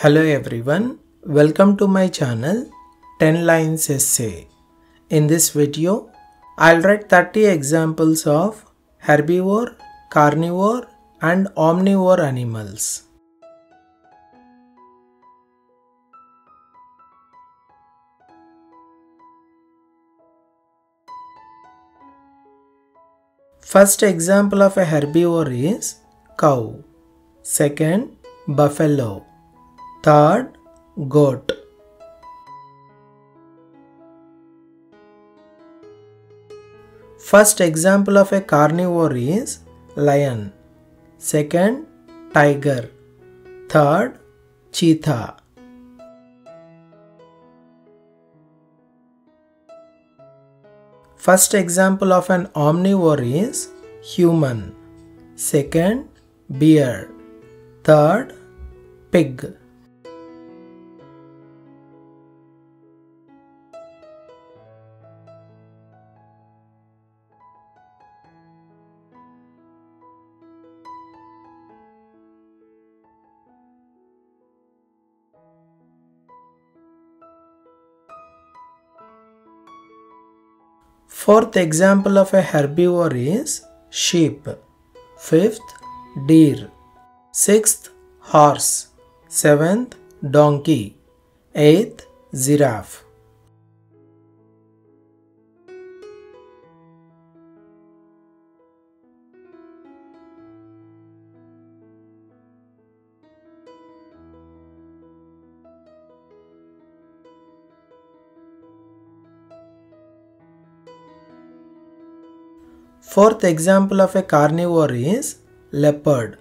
Hello everyone, welcome to my channel 10 lines essay. In this video, I'll write 30 examples of herbivore, carnivore and omnivore animals. First example of a herbivore is cow. Second, buffalo. Third, goat. First example of a carnivore is lion. Second, tiger. Third, cheetah. First example of an omnivore is human. Second, bear. Third, pig. Fourth example of a herbivore is sheep. Fifth, deer. Sixth, horse. Seventh, donkey. Eighth, giraffe. Fourth example of a carnivore is leopard.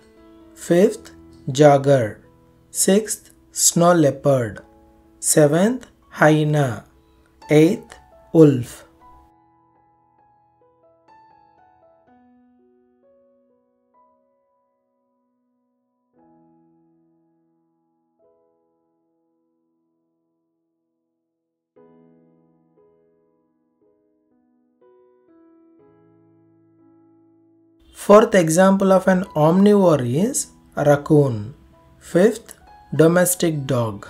Fifth, jaguar. Sixth, snow leopard. Seventh, hyena. Eighth, wolf. Fourth example of an omnivore is raccoon. Fifth, domestic dog.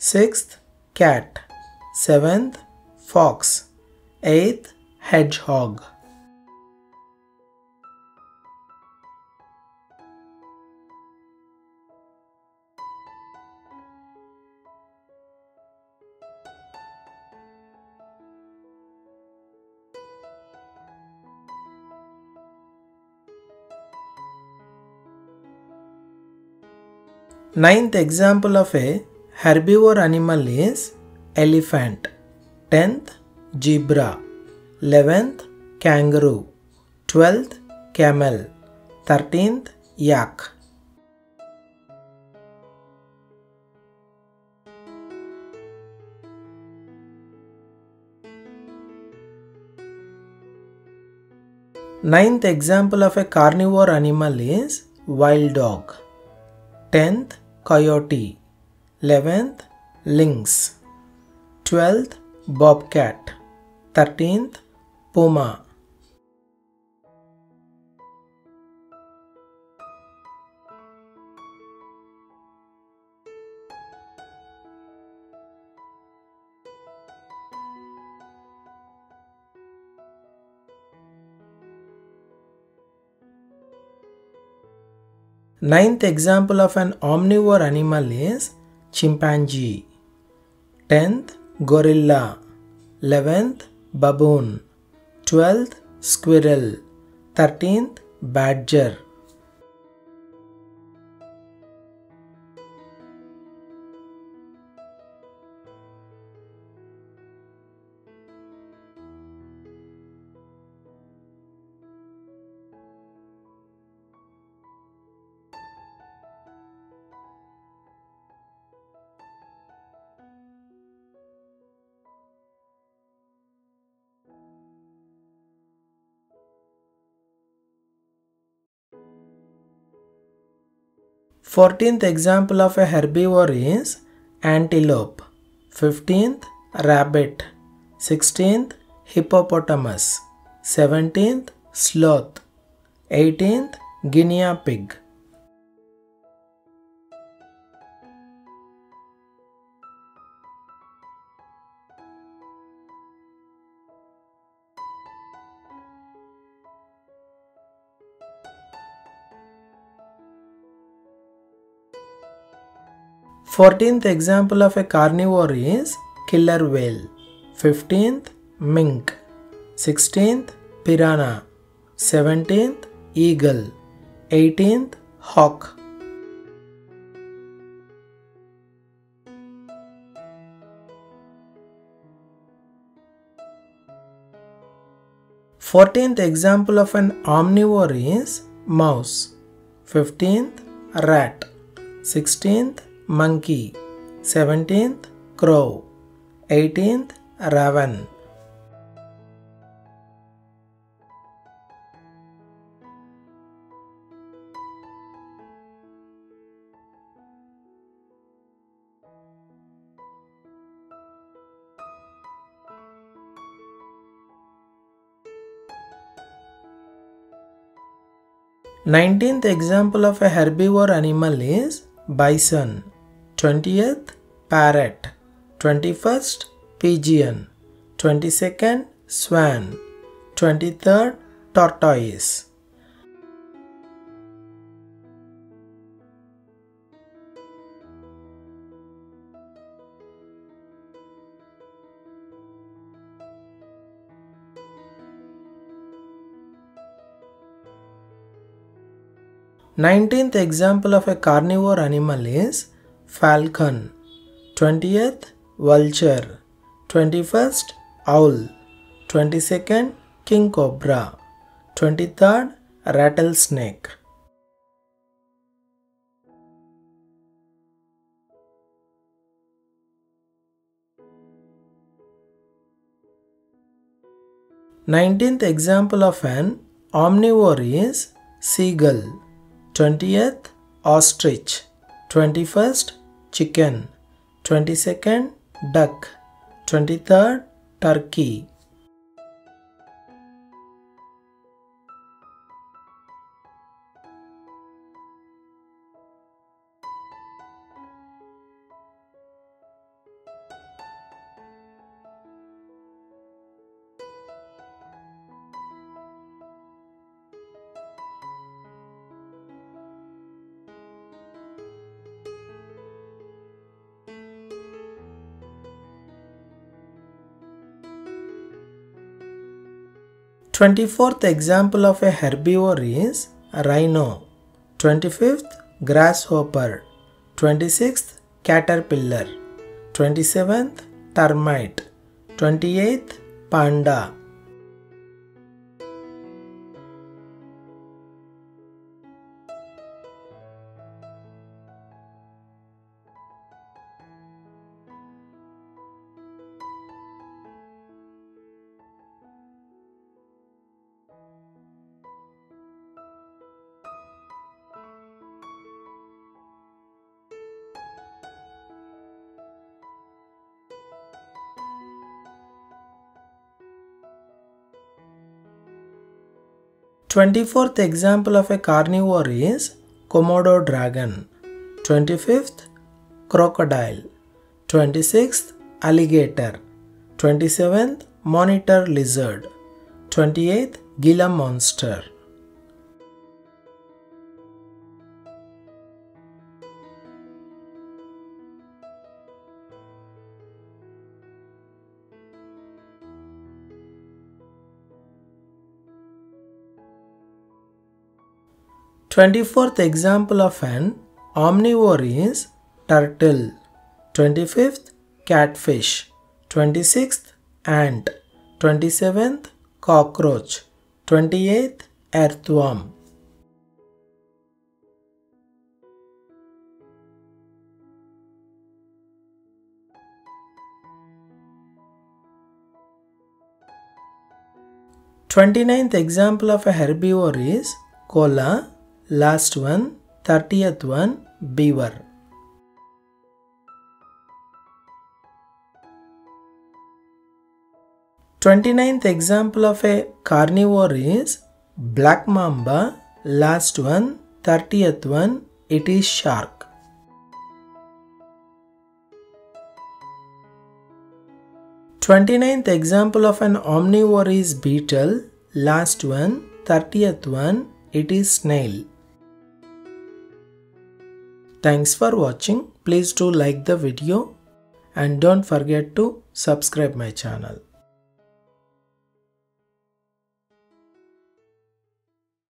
Sixth, cat. Seventh, fox. Eighth, hedgehog. Ninth example of a herbivore animal is elephant. Tenth, zebra. Eleventh, kangaroo. Twelfth, camel. Thirteenth, yak. Ninth example of a carnivore animal is wild dog. 10th coyote 11th lynx. 12th bobcat. 13th puma Ninth example of an omnivore animal is chimpanzee. Tenth gorilla. Eleventh baboon. Twelfth squirrel. Thirteenth badger. Fourteenth example of a herbivore is antelope. Fifteenth rabbit. Sixteenth hippopotamus. Seventeenth sloth. Eighteenth guinea pig. 14th example of a carnivore is killer whale. 15th mink. 16th piranha. 17th eagle. 18th hawk. 14th example of an omnivore is mouse. 15th rat. 16th monkey. 17th crow. 18th raven. 19th example of a herbivore animal is bison. 20th parrot. 21st pigeon. 22nd swan. 23rd tortoise. 19th example of a carnivore animal is falcon. 20th vulture. 21st owl. 22nd king cobra. 23rd rattlesnake. Nineteenth example of an omnivore is seagull. 20th ostrich 21st chicken. 22nd duck. 23rd turkey 24th example of a herbivore is rhino. 25th grasshopper. 26th caterpillar. 27th termite. 28th panda. 24th example of a carnivore is Komodo dragon. 25th crocodile. 26th alligator. 27th monitor lizard. 28th Gila monster. 24th example of an omnivore is turtle. 25th catfish. 26th ant. 27th cockroach. 28th earthworm. Twenty-ninth example of a herbivore is koala Last one, 30th one, beaver. Twenty-ninth example of a carnivore is black mamba. Last one, 30th one, it is shark. Twenty-ninth example of an omnivore is beetle. Last one, 30th one, it is snail. Thanks for watching. please do like the video and don't forget to subscribe my channel.